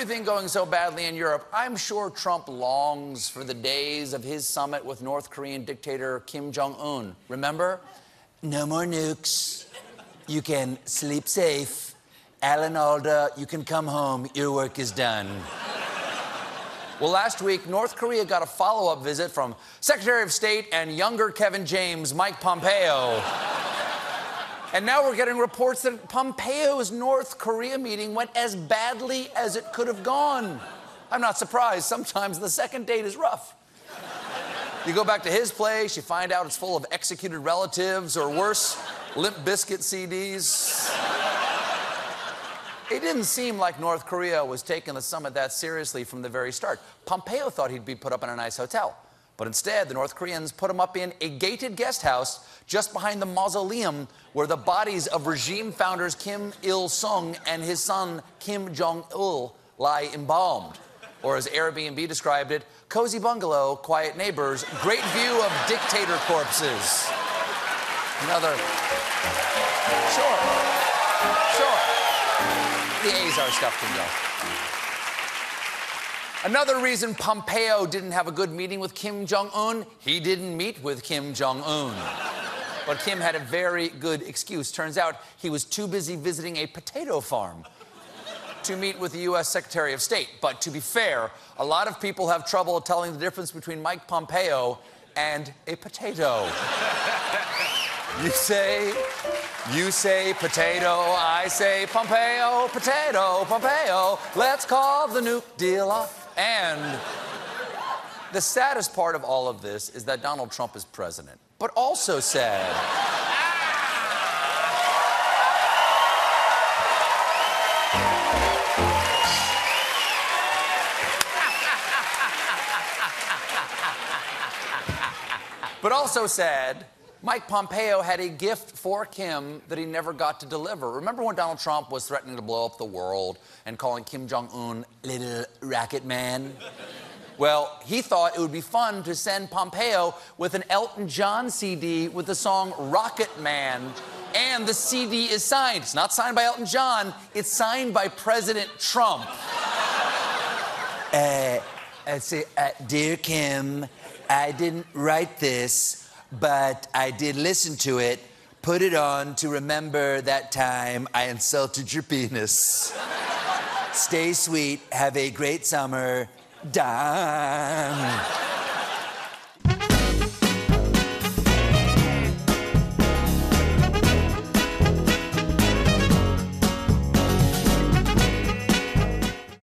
everything going so badly in Europe, I'm sure Trump longs for the days of his summit with North Korean dictator Kim Jong un. Remember? No more nukes. You can sleep safe. Alan Alda, you can come home. Your work is done. Well, last week, North Korea got a follow up visit from Secretary of State and younger Kevin James, Mike Pompeo. And now we're getting reports that Pompeo's North Korea meeting went as badly as it could have gone. I'm not surprised. Sometimes the second date is rough. You go back to his place, you find out it's full of executed relatives, or worse, Limp Bizkit CDs. It didn't seem like North Korea was taking the summit that seriously from the very start. Pompeo thought he'd be put up in a nice hotel. But instead, the North Koreans put him up in a gated guest house just behind the mausoleum where the bodies of regime founders Kim Il sung and his son Kim Jong il lie embalmed. Or as Airbnb described it, cozy bungalow, quiet neighbors, great view of dictator corpses. Another. Sure. Sure. The Azar stuff can go. Another reason Pompeo didn't have a good meeting with Kim Jong un, he didn't meet with Kim Jong un. But Kim had a very good excuse. Turns out he was too busy visiting a potato farm to meet with the U.S. Secretary of State. But to be fair, a lot of people have trouble telling the difference between Mike Pompeo and a potato. you say, you say potato, I say Pompeo, potato, Pompeo. Let's call the nuke deal off. And the saddest part of all of this is that Donald Trump is president, but also sad. but also sad Mike Pompeo had a gift for Kim that he never got to deliver. Remember when Donald Trump was threatening to blow up the world and calling Kim Jong un little racket man? Well, he thought it would be fun to send Pompeo with an Elton John CD with the song Rocket Man. And the CD is signed. It's not signed by Elton John, it's signed by President Trump. uh, I say, uh, Dear Kim, I didn't write this but I did listen to it, put it on to remember that time I insulted your penis. Stay sweet, have a great summer. Done.